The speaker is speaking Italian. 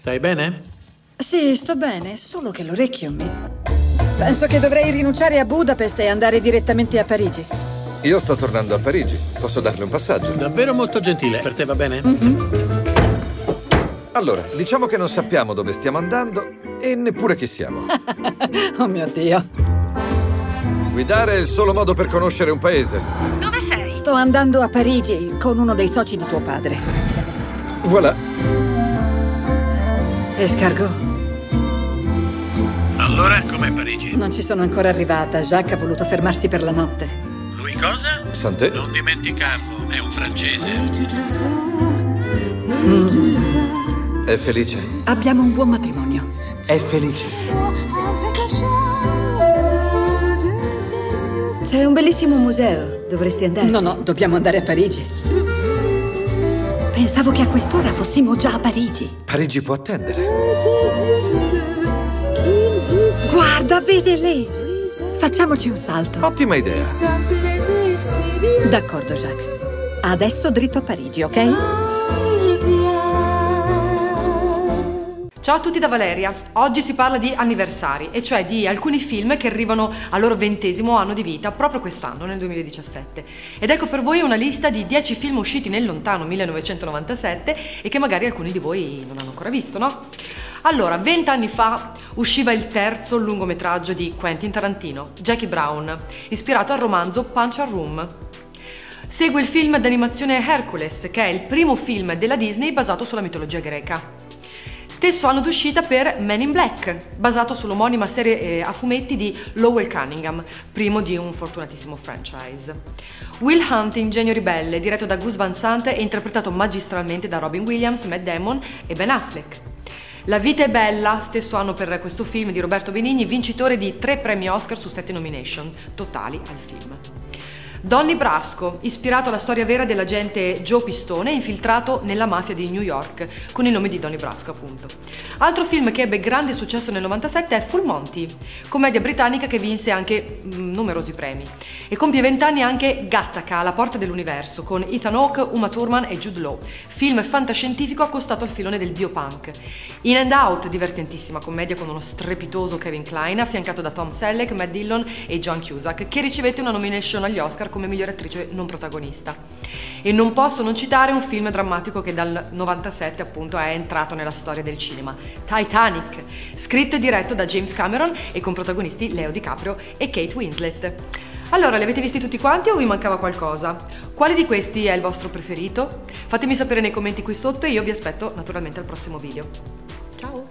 Stai bene? Sì, sto bene, solo che l'orecchio mi... Penso che dovrei rinunciare a Budapest e andare direttamente a Parigi. Io sto tornando a Parigi. Posso darle un passaggio? Davvero molto gentile. Per te va bene? Allora, diciamo che non sappiamo dove stiamo andando e neppure chi siamo. oh mio Dio. Guidare è il solo modo per conoscere un paese. Dove sei? Sto andando a Parigi con uno dei soci di tuo padre. Voilà. Escargot. Allora, com'è Parigi? Non ci sono ancora arrivata. Jacques ha voluto fermarsi per la notte. Lui cosa? Santé. Non dimenticarlo, è un francese. È felice? Abbiamo un buon matrimonio. È felice. C'è un bellissimo museo. Dovresti andarci. No, no, dobbiamo andare a Parigi. Pensavo che a quest'ora fossimo già a Parigi. Parigi può attendere. Guarda, Vézelay! Facciamoci un salto. Ottima idea. D'accordo, Jacques. Adesso dritto a Parigi, ok? Ciao a tutti da Valeria. Oggi si parla di anniversari, e cioè di alcuni film che arrivano al loro ventesimo anno di vita proprio quest'anno, nel 2017. Ed ecco per voi una lista di 10 film usciti nel lontano 1997 e che magari alcuni di voi non hanno ancora visto, no? Allora, vent'anni fa usciva il terzo lungometraggio di Quentin Tarantino, Jackie Brown, ispirato al romanzo Punch a Room. Segue il film d'animazione Hercules, che è il primo film della Disney basato sulla mitologia greca. Stesso anno d'uscita per Men in Black, basato sull'omonima serie eh, a fumetti di Lowell Cunningham, primo di un fortunatissimo franchise. Will Hunting, Genio Ribelle, diretto da Gus Van Sant e interpretato magistralmente da Robin Williams, Matt Damon e Ben Affleck. La vita è bella, stesso anno per questo film di Roberto Benigni, vincitore di tre premi Oscar su sette nomination totali al film. Donny Brasco, ispirato alla storia vera dell'agente Joe Pistone, infiltrato nella mafia di New York, con il nome di Donny Brasco appunto. Altro film che ebbe grande successo nel 97 è Full Monty, commedia britannica che vinse anche mm, numerosi premi. E compie vent'anni anche Gattaca, La porta dell'universo, con Ethan Hawke, Uma Thurman e Jude Law, film fantascientifico accostato al filone del biopunk. In and Out, divertentissima commedia con uno strepitoso Kevin Klein, affiancato da Tom Selleck, Matt Dillon e John Cusack, che ricevette una nomination agli Oscar come migliore attrice non protagonista. E non posso non citare un film drammatico che dal 97 appunto è entrato nella storia del cinema, Titanic, scritto e diretto da James Cameron e con protagonisti Leo DiCaprio e Kate Winslet. Allora, li avete visti tutti quanti o vi mancava qualcosa? Quale di questi è il vostro preferito? Fatemi sapere nei commenti qui sotto e io vi aspetto naturalmente al prossimo video. Ciao!